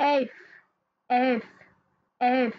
F F F